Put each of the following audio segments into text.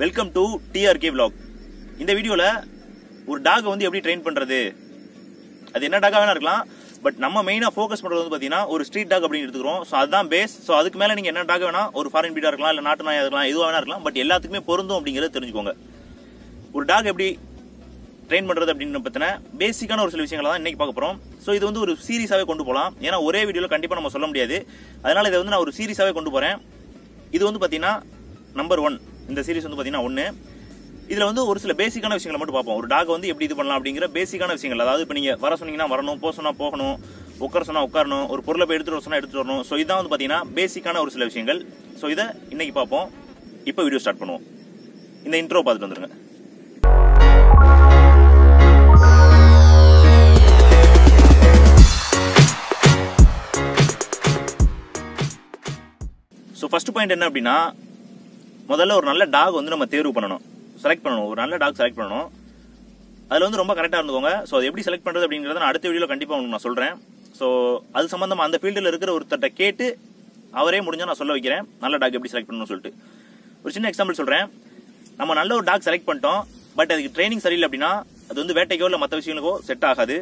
Welcome to TRK vlog. இந்த வீடியோல ஒரு டாக் வந்து எப்படி ட்ரெயின் பண்றது? அது என்ன டாகா வேணா இருக்கலாம் பட் நம்ம மெயினா ஃபோக்கஸ் பண்றது வந்து பாத்தீங்கன்னா ஒரு ஸ்ட்ரீட் டாக் அப்படின்னு எடுத்துக்கிறோம். ஸோ அதுதான் பேஸ் ஸோ அதுக்கு மேல நீங்க என்ன டாக் வேணா ஒரு ஃபாரின் பீடா இருக்கலாம் இல்ல நாட்டு நாயா இருக்கலாம் எதுவா வேணா இருக்கலாம் பட் எல்லாத்துக்குமே பொருந்தும் அப்படிங்கறத தெரிஞ்சுக்கோங்க. ஒரு டாக் எப்படி ட்ரெயின் பண்றது அப்படின்னு பத்தின பேசிக்கான ஒரு சில விஷயங்களை தான் இன்னைக்கு பார்க்க போறோம். ஸோ இது வந்து ஒரு சீரியஸாவே கொண்டு போகலாம் ஏன்னா ஒரே வீடியோல கண்டிப்பா நம்ம சொல்ல முடியாது. அதனால இதை வந்து நான் ஒரு சீரியஸாவே கொண்டு போறேன். இது வந்து பாத்தீங்கன்னா நம்பர் ஒன் இந்த சீரிஸ் வந்து பார்த்தீங்கன்னா ஒன்று இதில் வந்து ஒரு சில பேசிக்கான விஷயங்களை மட்டும் பார்ப்போம். ஒரு டாக் வந்து எப்படி இது பண்ணலாம் அப்படிங்கிற பேசிக்கான விஷயங்கள். அதாவது இப்போ நீங்கள் வர சொன்னீங்கன்னா வரணும் போக சொன்னால் போகணும் உட்கார சொன்னால் உட்காரணும் ஒரு பொருளை போய் எடுத்துட்டு வர சொன்னால் எடுத்துட்டு வரணும். ஸோ இதான் வந்து பார்த்தீங்கன்னா பேசிக்கான ஒரு சில விஷயங்கள். ஸோ இதை இன்னைக்கு பார்ப்போம். இப்போ வீடியோ ஸ்டார்ட் பண்ணுவோம். இந்த இன்ட்ரோ பார்த்துட்டு வந்துருங்க. ஸோ ஃபர்ஸ்ட் பாயிண்ட் என்ன அப்படின்னா முதல்ல ஒரு நல்ல டாக் வந்து நம்ம தேர்வு பண்ணணும். செலக்ட் பண்ணணும். ஒரு நல்ல டாக் செலக்ட் பண்ணணும். அதில் வந்து ரொம்ப கரெக்டாக இருந்துக்கோங்க. ஸோ அது எப்படி செலக்ட் பண்ணுறது அப்படிங்கிறத நான் அடுத்த வீடியோவில் கண்டிப்பாக உங்களுக்கு நான் சொல்கிறேன் ஸோ அது சம்மந்தமாக அந்த ஃபீல்டில் இருக்கிற ஒருத்தர்கிட்ட கேட்டு அவரே முடிஞ்சால் நான் சொல்ல வைக்கிறேன். நல்ல டாக் எப்படி செலக்ட் பண்ணணும்னு சொல்லிட்டு. ஒரு சின்ன எக்ஸாம்பிள் சொல்கிறேன் நம்ம நல்ல ஒரு டாக் செலக்ட் பண்ணிட்டோம். பட் அதுக்கு ட்ரைனிங் சரியில்லை அப்படின்னா அது வந்து வேட்டைக்கோ இல்லை மற்ற விஷயங்களுக்கோ செட் ஆகாது.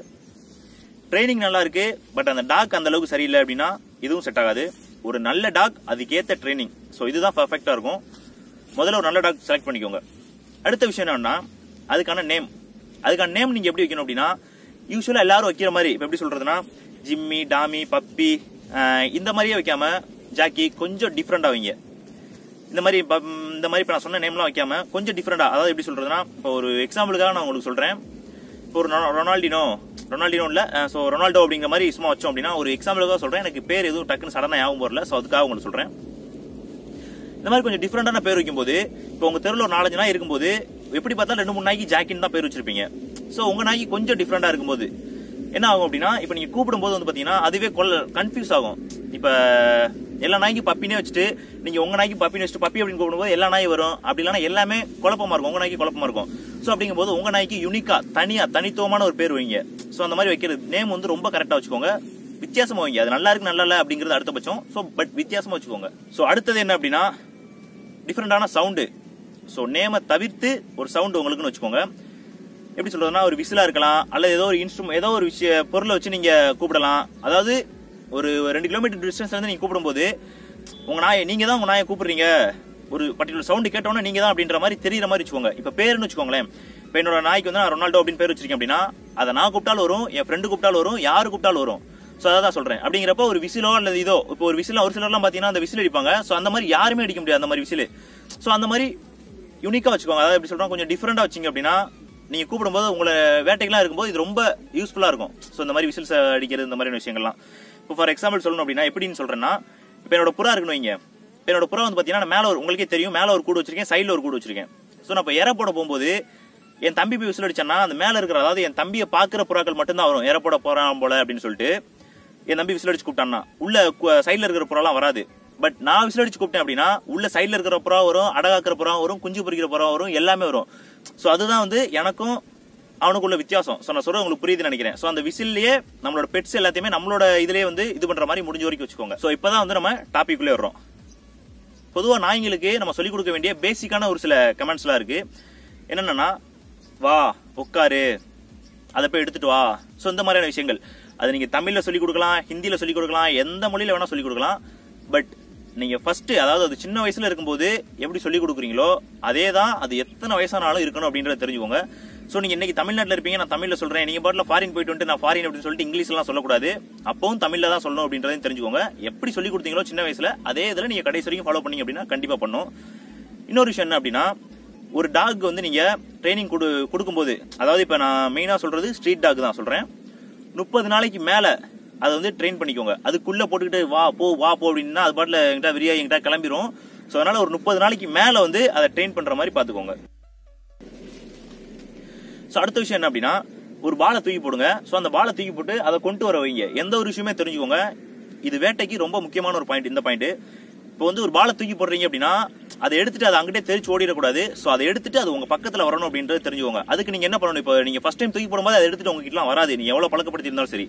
ட்ரைனிங் நல்லா இருக்கு. பட் அந்த டாக் அந்த அளவுக்கு சரியில்லை அப்படின்னா இதுவும் செட் ஆகாது. ஒரு நல்ல டாக் அதுக்கேற்ற ட்ரைனிங் ஸோ இதுதான் பர்ஃபெக்டாக இருக்கும். முதல்ல ஒரு நல்ல டாக் செலக்ட் பண்ணிக்கோங்க. அடுத்த விஷயம் என்னன்னா அதுக்கான நேம் அதுக்கான நேம் நீங்க எப்படி வைக்கணும் அப்படின்னா யூஸ்வலா எல்லாரும் வைக்கிற மாதிரி இப்போ எப்படி சொல்றதுன்னா ஜிம்மி டாமி பப்பி இந்த மாதிரியே வைக்காம ஜாக்கி கொஞ்சம் டிஃப்ரெண்டா வைங்க. இந்த மாதிரி இந்த மாதிரி இப்போ நான் சொன்ன நேம்லாம் வைக்காம கொஞ்சம் டிஃப்ரெண்டா அதாவது எப்படி சொல்றதுன்னா இப்போ ஒரு எக்ஸாம்பிளுக்காக நான் உங்களுக்கு சொல்றேன். இப்போ ஒரு ரொனால்டினோ ரொனால்டினோ இல்லை ஸோ ரொனால்டோ அப்படிங்கிற மாதிரி சும்மா வச்சோம் அப்படின்னா ஒரு எக்ஸாம்பிளுக்காக சொல்றேன். எனக்கு பேர் எதுவும் டக்குன்னு சடனாக ஞாபகம் வரல ஸோ அதுக்காக உங்களுக்கு சொல்றேன். இந்த மாதிரி கொஞ்சம் டிஃப்ரெண்டான பேர் வைக்கும்போது இப்போ உங்க தெருவில் ஒரு நாலஞ்சு நாய் இருக்கும்போது எப்படி பார்த்தாலும் ரெண்டு மூணு நாய்க்கு ஜாக்கின்னு தான் பேர் வச்சிருப்பீங்க. ஸோ உங்க நாய்க்கு கொஞ்சம் டிஃப்ரெண்டா இருக்கும்போது என்ன ஆகும் அப்படின்னா இப்போ நீங்க கூப்பிடும்போது வந்து பாத்தீங்கன்னா அதுவே கொள்ள கன்ஃபியூஸ் ஆகும். இப்போ எல்லா நாய்க்கு பப்பினே வச்சுட்டு நீங்க உங்க நாய்க்கு பப்பினே வச்சுட்டு பப்பி அப்படின்னு கூப்பிடும்போது எல்லா நாய் வரும். அப்படி இல்லைன்னா எல்லாமே குழப்பமா இருக்கும். உங்க நாய்க்கு குழப்பமா இருக்கும். ஸோ அப்படிங்கும்போது உங்க நாய்க்கு யூனிக்கா தனியா தனித்துவமான ஒரு பேர் வைங்க. ஸோ அந்த மாதிரி வைக்கிறது நேம் வந்து ரொம்ப கரெக்டா வச்சுக்கோங்க. வித்தியாசமா வைங்க. அது நல்லா இருக்கு நல்லா இல்லை அப்படிங்கிறது அடுத்த பட்சம் ஸோ பட் வித்தியாசமா வச்சுக்கோங்க. ஸோ அடுத்தது என்ன அப்படின்னா டிஃப்ரெண்டான சவுண்டு ஸோ நேமை தவிர்த்து ஒரு சவுண்டு உங்களுக்குன்னு வச்சுக்கோங்க. எப்படி சொல்றதுன்னா ஒரு விசிலா இருக்கலாம் அல்லது ஏதோ ஒரு இன்ஸ்ட்ருமெண்ட் ஏதோ ஒரு விஷய பொருளை வச்சு நீங்க கூப்பிடலாம். அதாவது ஒரு ரெண்டு கிலோமீட்டர் டிஸ்டன்ஸ்ல இருந்து நீங்க கூப்பிடும்போது உங்க நாயை நீங்க தான் உங்க நாயை கூப்பிடுறீங்க. ஒரு பர்டிகுலர் சவுண்டு கேட்டோன்னே நீங்க தான் அப்படின்ற மாதிரி தெரியுற மாதிரி வச்சுக்கோங்க. இப்ப பேருன்னு வச்சுக்கோங்களேன். இப்ப என்னோட நாய்க்கு வந்து நான் ரொனால்டோ அப்படின்னு பேர் வச்சிருக்கேன் அப்படின்னா அதை நான் கூப்பிட்டாலும் வரும் என் ஃப்ரெண்டு கூப்பிட்டாலும் வரும் யாரு கூப்பிட்டாலும் வரும். ஸோ அதை தான் சொல்றேன். அப்படிங்கிறப்போ ஒரு விசிலோ அல்லது இதோ இப்போ ஒரு விசில் ஒரு சிலர்லாம் பார்த்தீங்கன்னா அந்த விசில் அடிப்பாங்க. ஸோ அந்த மாதிரி யாருமே அடிக்க முடியாது அந்த மாதிரி விசில். ஸோ அந்த மாதிரி யூனிக்காக வச்சுக்கோங்க. அதாவது எப்படி சொல்றோம் கொஞ்சம் டிஃப்ரெண்ட்டாக வச்சீங்க அப்படின்னா நீங்கள் கூப்பிடும்போது உங்களை வேட்டைக்கெல்லாம் இருக்கும்போது இது ரொம்ப யூஸ்ஃபுல்லாக இருக்கும். ஸோ இந்த மாதிரி விசில்ஸ் அடிக்கிறது இந்த மாதிரியான விஷயங்கள்லாம். இப்போ ஃபார் எக்ஸாம்பிள் சொல்லணும் அப்படின்னா எப்படின்னு சொல்றேன்னா இப்போ என்னோட புறா இருக்கணும் இங்கே இப்போ என்னோட புறா வந்து பார்த்தீங்கன்னா மேலே ஒரு உங்களுக்கே தெரியும் மேலே ஒரு கூடு வச்சிருக்கேன் சைடில் ஒரு கூடு வச்சிருக்கேன். ஸோ நான் இப்போ இற போட போகும்போது என் தம்பி போய் விசில் அடிச்சேன்னா அந்த மேலே இருக்கிற அதாவது என் தம்பியை பார்க்குற புறாக்கள் மட்டும்தான் வரும். இறப்போட போட போல அப்படின்னு சொல்லிட்டு என் தம்பி விசில் அடிச்சு கூப்பிட்டான்னா உள்ள சைட்ல இருக்கிற புறாலாம் வராது. பட் நான் விசில் அடிச்சு கூப்பிட்டேன் அப்படின்னா உள்ள சைட்ல இருக்கிற புறா வரும் அடகாக்கிற புறா வரும் குஞ்சு பொறிக்கிற புறா வரும் எல்லாமே வரும். ஸோ அதுதான் வந்து எனக்கும் அவனுக்குள்ள வித்தியாசம். ஸோ நான் சொல்றது உங்களுக்கு புரியுதுன்னு நினைக்கிறேன். ஸோ அந்த விசில்லையே நம்மளோட பெட்ஸ் எல்லாத்தையுமே நம்மளோட இதுலயே வந்து இது பண்ற மாதிரி முடிஞ்ச வரைக்கும் வச்சுக்கோங்க. ஸோ இப்போதான் வந்து நம்ம டாபிக் உள்ளே வர்றோம். பொதுவா நாய்ங்களுக்கு நம்ம சொல்லிக் கொடுக்க வேண்டிய பேசிக்கான ஒரு சில கமெண்ட்ஸ்லாம் இருக்கு. என்னென்னா வா உட்காரு. அதை போய் எடுத்துட்டு வா. ஸோ இந்த மாதிரியான விஷயங்கள். அது நீங்க தமிழ்ல சொல்லிக் கொடுக்கலாம் ஹிந்தியில் சொல்லிக் கொடுக்கலாம் எந்த மொழியில வேணா சொல்லிக் கொடுக்கலாம். பட் நீங்க ஃபர்ஸ்ட் அதாவது அது சின்ன வயசுல இருக்கும்போது எப்படி சொல்லிக் கொடுக்குறீங்களோ அதே தான் அது எத்தனை வயசானாலும் இருக்கணும் அப்படின்றத தெரிஞ்சுக்கோங்க. சோ நீங்க இன்னைக்கு தமிழ்நாட்டில் இருப்பீங்க நான் தமிழ்ல சொல்றேன். நீங்க பாட்டில் ஃபாரின் போயிட்டு வந்துட்டு நான் ஃபாரின் அப்படின்னு சொல்லிட்டு இங்கிலீஷ்லாம் சொல்லக்கூடாது. அப்பவும் தமிழ்ல தான் சொல்லணும் அப்படின்றதையும் தெரிஞ்சுக்கோங்க. எப்படி சொல்லி கொடுத்தீங்களோ சின்ன வயசுல அதே இதில் நீங்க கடைசி வரைக்கும் ஃபாலோ பண்ணீங்க அப்படின்னா கண்டிப்பா பண்ணும். இன்னொரு விஷயம் என்ன அப்படின்னா ஒரு டாக் வந்து நீங்க ட்ரைனிங் கொடு கொடுக்கும்போது அதாவது இப்ப நான் மெயினா சொல்றது ஸ்ட்ரீட் டாக் தான் சொல்றேன். முப்பது நாளைக்கு மேலே அதை வந்து ட்ரெயின் பண்ணிக்கோங்க. அதுக்குள்ளே போட்டுக்கிட்டு வா போ வா போ அப்படின்னா அது பாட்டில் எங்கிட்ட விரியா எங்கிட்ட கிளம்பிரும். ஸோ அதனால் ஒரு முப்பது நாளைக்கு மேலே வந்து அதை ட்ரெயின் பண்ணுற மாதிரி பார்த்துக்கோங்க ஸோ அடுத்த விஷயம் என்ன அப்படின்னா ஒரு பாலை தூக்கி போடுங்க. ஸோ அந்த பாலை தூக்கி போட்டு அதை கொண்டு வர வைங்க. எந்த ஒரு விஷயமே தெரிஞ்சுக்கோங்க. இது வேட்டைக்கு ரொம்ப முக்கியமான ஒரு பாயிண்ட் இந்த பாயிண்ட் இப்போ வந்து ஒரு பாலை தூக்கி போடுறீங்க அப்படின்னா அதை எடுத்துட்டு அதை அங்கிட்டே தெரிச்சு ஓடிடக்கூடாது. ஸோ அதை எடுத்துட்டு அது உங்க பக்கத்தில் வரணும் அப்படின்றது தெரிஞ்சுக்கோங்க. அதுக்கு நீங்க என்ன பண்ணணும் இப்போ? நீங்க ஃபர்ஸ்ட் டைம் தூக்கி போடும்போது அதை எடுத்துட்டு உங்ககிட்ட வராது. நீங்க எவ்வளவு பழக்கப்படுத்தி இருந்தாலும் சரி.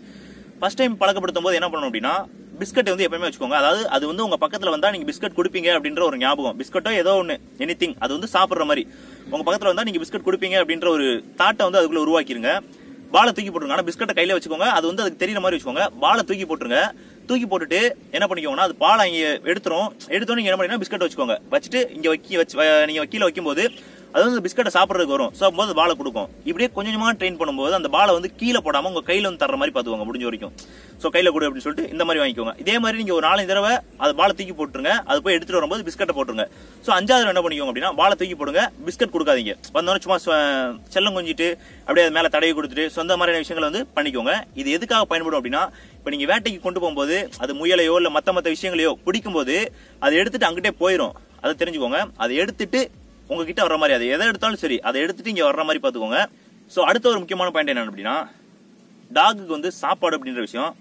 ஃபர்ஸ்ட் டைம் பழக்கப்படுத்தும் போது என்ன பண்ணணும் அப்படின்னா பிஸ்கட் வந்து எப்பயுமே வச்சுக்கோங்க. அதாவது அது வந்து உங்க பக்கத்துல வந்தா நீங்க பிஸ்கட் கொடுப்பீங்க அப்படின்ற ஒரு ஞாபகம். பிஸ்கட்டோ ஏதோ ஒன்று எனி திங் அது வந்து சாப்பிடுற மாதிரி. உங்க பக்கத்துல வந்தா நீங்க பிஸ்கட் கொடுப்பீங்க அப்படின்ற ஒரு தாட்டை வந்து அதுக்குள்ள உருவாக்கிருங்க. பாலை தூக்கி போட்டுருங்க. ஆனா பிஸ்கட்டை கையில வச்சுக்கோங்க. அது வந்து அதுக்கு தெரியற மாதிரி வச்சுக்கோங்க. பாலை தூக்கி போட்டுருங்க. தூக்கி போட்டுட்டு என்ன பண்ணிக்கோங்கன்னா அது பாலை அங்கே எடுத்துரும். எடுத்தோம் என்ன பண்ணீங்கன்னா பிஸ்கட் வச்சுக்கோங்க. வச்சுட்டு இங்கே வைக்கி வச்சு நீங்கள் வக்கீல கீழே வைக்கும்போது அது வந்து பிஸ்கட்டை சாப்பிட்றதுக்கு வரும். ஸோ போது பாலை கொடுக்கும். இப்படியே கொஞ்சம் கொஞ்சமாக ட்ரெயின் பண்ணும்போது அந்த பாலை வந்து கீழே போடாமல் உங்கள் கையில் வந்து தர்ற மாதிரி பார்த்துக்கோங்க முடிஞ்ச வரைக்கும். ஸோ கையில் கொடு அப்படின்னு சொல்லிட்டு இந்த மாதிரி வாங்கிக்கோங்க. இதே மாதிரி நீங்கள் ஒரு நாலஞ்சு தடவை அது பாலை தூக்கி போட்டுருங்க. அது போய் எடுத்துகிட்டு வரும்போது பிஸ்கட்டை போட்டுருங்க. ஸோ அஞ்சாவது என்ன பண்ணிக்கோங்க அப்படின்னா பாலை தூக்கி போடுங்க. பிஸ்கட் கொடுக்காதீங்க. வந்தோடனே சும்மா செல்லம் கொஞ்சிட்டு அப்படியே அது மேலே தடவி கொடுத்துட்டு சொந்த மாதிரியான விஷயங்களை வந்து பண்ணிக்கோங்க. இது எதுக்காக பயன்படும் அப்படின்னா இப்போ நீங்கள் வேட்டைக்கு கொண்டு போகும்போது அது முயலையோ இல்லை மற்ற மற்ற விஷயங்களையோ பிடிக்கும்போது அதை எடுத்துட்டு அங்கிட்டே போயிடும் அதை தெரிஞ்சுக்கோங்க. அதை எடுத்துட்டு உங்ககிட்ட வர மாதிரி அது எதை எடுத்தாலும் சரி அதை எடுத்துட்டு இங்க வர்ற மாதிரி பாத்துக்கோங்க ஸோ அடுத்த ஒரு முக்கியமான பாயிண்ட் என்ன அப்படின்னா டாகுக்கு வந்து சாப்பாடு அப்படின்ற விஷயம்.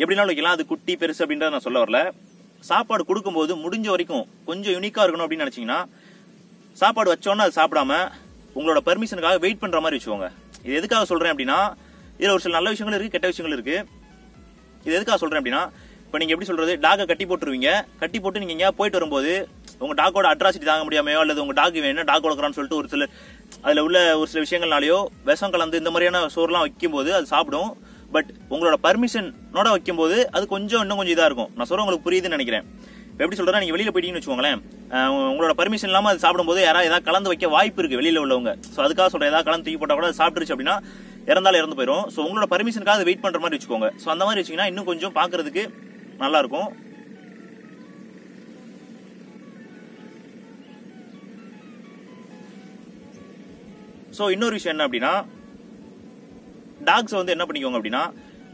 எப்படினாலும் வைக்கலாம் அது குட்டி பெருசு அப்படின்றத நான் சொல்ல வரல. சாப்பாடு கொடுக்கும்போது முடிஞ்ச வரைக்கும் கொஞ்சம் யூனிக்கா இருக்கணும் அப்படின்னு நினைச்சீங்கன்னா சாப்பாடு வச்சோன்னா அது சாப்பிடாம உங்களோட பெர்மிஷனுக்காக வெயிட் பண்ற மாதிரி வச்சுக்கோங்க. இது எதுக்காக சொல்றேன் அப்படின்னா இதுல ஒரு சில நல்ல விஷயங்கள் இருக்கு கெட்ட விஷயங்கள் இருக்கு. இது எதுக்காக சொல்றேன் அப்படின்னா இப்போ நீங்க எப்படி சொல்றது டாகை கட்டி போட்டுருவீங்க. கட்டி போட்டு நீங்க எங்கேயா போயிட்டு வரும்போது உங்க டாக்கோட அட்ராசிட்டி தாங்க முடியாமையோ அல்லது உங்க டாக் வேணும் டாக் வளர்க்குறான்னு சொல்லிட்டு ஒரு சில அதுல உள்ள ஒரு சில விஷயங்கள்னாலயோ விஷம் கலந்து இந்த மாதிரியான சோறுலாம் வைக்கும்போது அது சாப்பிடும். பட் உங்களோட பர்மிஷனோட வைக்கும்போது அது கொஞ்சம் இன்னும் கொஞ்சம் இதா இருக்கும். நான் சொல்ற உங்களுக்கு புரியுதுன்னு நினைக்கிறேன். எப்படி சொல்றேன் நீங்க வெளியில போயிட்டீங்கன்னு வச்சுக்கோங்களேன். உங்களோட பர்மிஷன் இல்லாம அது சாப்பிடும்போது யாராவது ஏதாவது கலந்து வைக்க வாய்ப்பு இருக்கு வெளியில உள்ளவங்க. ஸோ அதுக்காக சொல்றேன். ஏதாவது கலந்து தூக்கி போட்டா கூட சாப்பிட்டுருச்சு அப்படின்னா இறந்தாலும் இறந்து போயிடும் ஸோ உங்களோட பர்மிஷனுக்காக வெயிட் பண்ற மாதிரி வச்சுக்கோங்க. ஸோ அந்த மாதிரி வச்சிங்கன்னா இன்னும் கொஞ்சம் பாக்குறதுக்கு நல்லா இருக்கும். ஸோ இன்னொரு விஷயம் என்ன அப்படின்னா டாக்ஸ் வந்து என்ன பண்ணிக்கோங்க அப்படின்னா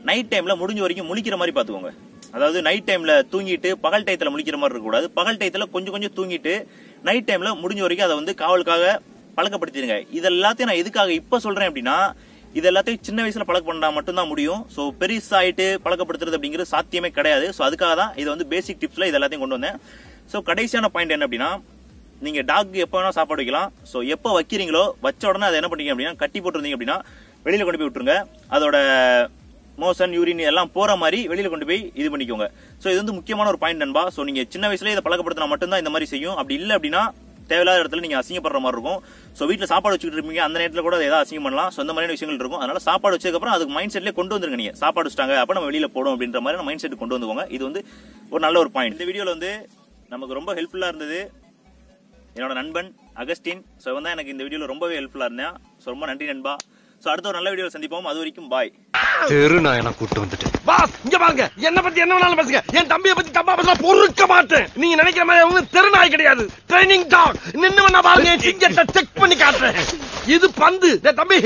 நைட் டைம்ல முடிஞ்ச வரைக்கும் முழிக்கிற மாதிரி பாத்துக்கோங்க அதாவது நைட் டைம்ல தூங்கிட்டு பகல் டயத்துல முழிக்கிற மாதிரி இருக்க கூடாது பகல் டயத்துல கொஞ்சம் கொஞ்சம் தூங்கிட்டு நைட் டைம்ல முடிஞ்ச வரைக்கும் அதை வந்து காவலுக்காக பழக்கப்படுத்திடுங்க. இது எல்லாத்தையும் நான் எதுக்காக இப்ப சொல்றேன் அப்படின்னா இது எல்லாத்தையும் சின்ன வயசுல பழக்கம் பண்ணா மட்டும்தான் முடியும். ஸோ பெருசாயிட்டு பழக்கப்படுத்துறது அப்படிங்கிறது சாத்தியமே கிடையாது. ஸோ அதுக்காக தான் இது வந்து பேசிக் டிப்ஸ்ல இது எல்லாத்தையும் கொண்டு வந்தேன். ஸோ கடைசியான பாயிண்ட் என்ன அப்படின்னா நீங்க டாக் எப்போ வேணா சாப்பாடு வைக்கலாம். ஸோ எப்போ வைக்கிறீங்களோ வச்ச உடனே அதை என்ன பண்ணீங்க அப்படின்னா கட்டி போட்டிருந்தீங்க அப்படின்னா வெளியில கொண்டு போய் விட்டுருங்க. அதோட மோசன் யூரின் எல்லாம் போற மாதிரி வெளியில கொண்டு போய் இது பண்ணிக்கோங்க. ஸோ இது வந்து முக்கியமான ஒரு பாயிண்ட் நண்பா. ஸோ நீங்க சின்ன வயசுல இதை பழக்கப்படுத்தினா மட்டும்தான் இந்த மாதிரி செய்யும். அப்படி இல்லை அப்படின்னா தேவையில்லாத இடத்துல நீங்க அசிங்கப்படுற மாதிரி இருக்கும். ஸோ வீட்டில் சாப்பாடு வச்சுக்கிட்டு இருப்பீங்க. அந்த நேரத்தில் கூட அதை ஏதாவது அசிங்கம் பண்ணலாம். ஸோ அந்த மாதிரியான விஷயங்கள் இருக்கும். அதனால சாப்பாடு வச்சதுக்கப்புறம் அதுக்கு மைண்ட் செட்லேயே கொண்டு வந்துருங்க நீங்க. சாப்பாடு வச்சிட்டாங்க அப்போ நம்ம வெளியில போடும் அப்படின்ற மாதிரி மைண்ட் செட் கொண்டு வந்துவாங்க இது வந்து ஒரு நல்ல ஒரு பாயிண்ட் இந்த வீடியோல வந்து நமக்கு ரொம்ப ஹெல்ப்ஃபுல்லா இருந்தது. என்னோட நண்பன் அகஸ்டின். ஸோ இவன் தான் எனக்கு இந்த வீடியோல ரொம்பவே ஹெல்ப்ஃபுல்லா இருந்தான். ஸோ ரொம்ப நன்றி நண்பா. ஸோ அடுத்த ஒரு நல்ல வீடியோவில் சந்திப்போம். அது வரைக்கும் பாய் தெரு நாயனா கூட்டு வந்துட்டு. பாஸ் இங்க பாருங்க. என்ன பத்தி என்ன வேணாலும் பேசுங்க. என் தம்பியை பத்தி தப்பா பேச பொறுக்க மாட்டேன். நீங்க நினைக்கிற மாதிரி அவங்க தெருநாய் கிடையாது. ட்ரைனிங் டாக் நின்னு வேணா பாருங்க. என் சிங்கத்தை செக் பண்ணி காட்டுறேன். இது பந்து. தம்பி.